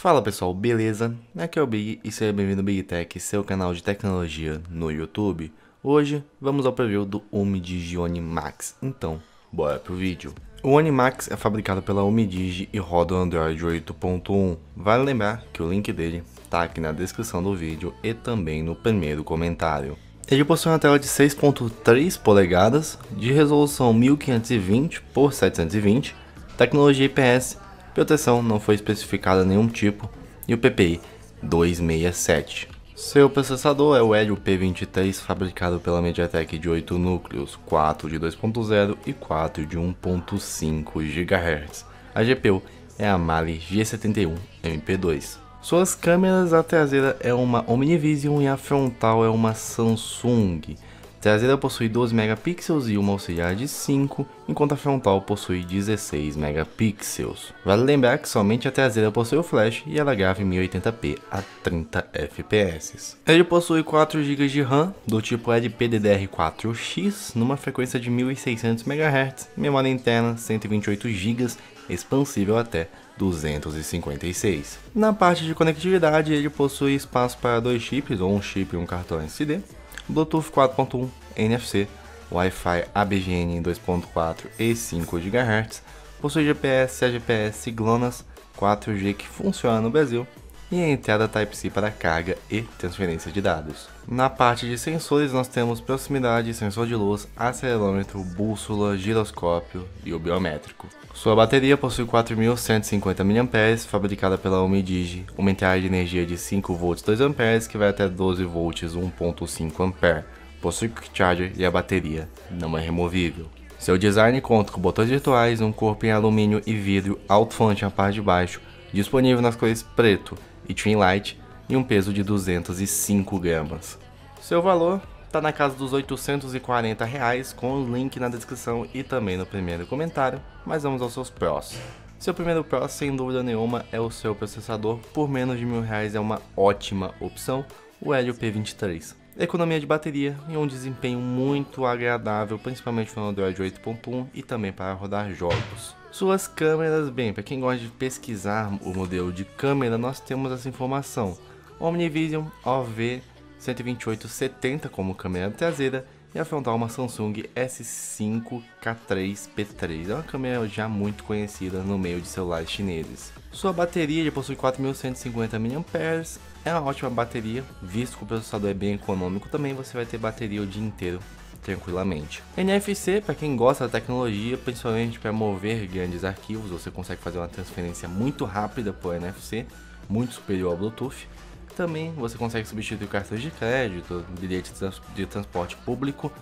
Fala pessoal, beleza? Aqui é o Big e seja bem-vindo ao Big Tech, seu canal de tecnologia no YouTube. Hoje vamos ao preview do Umidigi One Max, então bora pro vídeo. O One Max é fabricado pela Umidigi e roda o Android 8.1. Vale lembrar que o link dele tá aqui na descrição do vídeo e também no primeiro comentário. Ele possui uma tela de 6.3 polegadas, de resolução 1520 por 720, tecnologia IPS, proteção não foi especificada nenhum tipo e o PPI 267. Seu processador é o Helio P23 fabricado pela MediaTek de 8 núcleos, 4 de 2.0 e 4 de 1.5 GHz. A GPU é a Mali G71 MP2. Suas câmeras, a traseira é uma Omnivision e a frontal é uma Samsung. Traseira possui 12 megapixels e uma auxiliar de 5, enquanto a frontal possui 16 megapixels. Vale lembrar que somente a traseira possui o flash e ela grava em 1080p a 30 fps. Ele possui 4 GB de RAM do tipo LPDDR4X numa frequência de 1600 MHz, memória interna 128 GB, expansível até 256. Na parte de conectividade, ele possui espaço para dois chips, ou um chip e um cartão SD, Bluetooth 4.1, NFC, Wi-Fi ABGN 2.4 e 5 GHz, possui GPS, AGPS GLONASS 4G que funciona no Brasil, e a entrada Type-C para carga e transferência de dados. Na parte de sensores nós temos proximidade, sensor de luz, acelerômetro, bússola, giroscópio e o biométrico. Sua bateria possui 4.150 mAh, fabricada pela Umidigi, uma entrada de energia de 5 V 2 A que vai até 12 V 1.5 A. Possui quick charger e a bateria não é removível. Seu design conta com botões virtuais, um corpo em alumínio e vidro alto-falante na parte de baixo, disponível nas cores preto, e Twin Light e um peso de 205 gramas. Seu valor está na casa dos 840 reais, com o link na descrição e também no primeiro comentário, mas vamos aos seus prós. Seu primeiro pró, sem dúvida nenhuma, é o seu processador, por menos de mil reais é uma ótima opção, o Helio P23. Economia de bateria e um desempenho muito agradável, principalmente no Android 8.1 e também para rodar jogos. Suas câmeras, bem, para quem gosta de pesquisar o modelo de câmera, nós temos essa informação. Omnivision OV12870 como câmera traseira e a frontal uma Samsung S5K3P3. É uma câmera já muito conhecida no meio de celulares chineses. Sua bateria possui 4150 mAh, é uma ótima bateria, visto que o processador é bem econômico, também você vai ter bateria o dia inteiro tranquilamente. NFC, para quem gosta da tecnologia, principalmente para mover grandes arquivos, você consegue fazer uma transferência muito rápida por NFC, muito superior ao Bluetooth. Também você consegue substituir cartões de crédito, bilhetes de transporte público,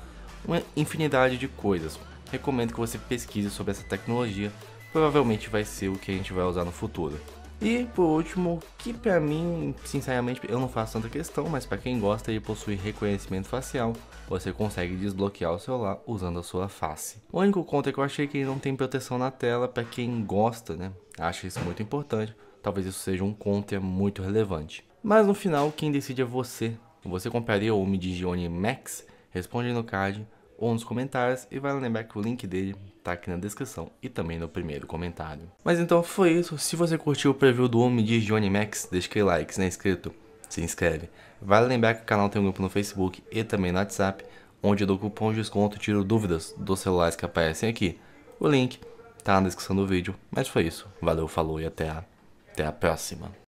uma infinidade de coisas. Recomendo que você pesquise sobre essa tecnologia, provavelmente vai ser o que a gente vai usar no futuro. E por último, que para mim, sinceramente, eu não faço tanta questão, mas para quem gosta ele possui reconhecimento facial, você consegue desbloquear o celular usando a sua face. O único conto é que eu achei que ele não tem proteção na tela para quem gosta, né? Acha isso muito importante. Talvez isso seja um contra muito relevante. Mas no final, quem decide é você. Você compraria o Midigione Max? Responde no card ou nos comentários e vai lembrar que o link dele tá aqui na descrição e também no primeiro comentário. Mas então foi isso, se você curtiu o preview do Homem Max, deixa aquele like, se não é inscrito, se inscreve. Vale lembrar que o canal tem um grupo no Facebook e também no WhatsApp, onde eu dou cupom de desconto e tiro dúvidas dos celulares que aparecem aqui. O link tá na descrição do vídeo, mas foi isso, valeu, falou e até a, até a próxima.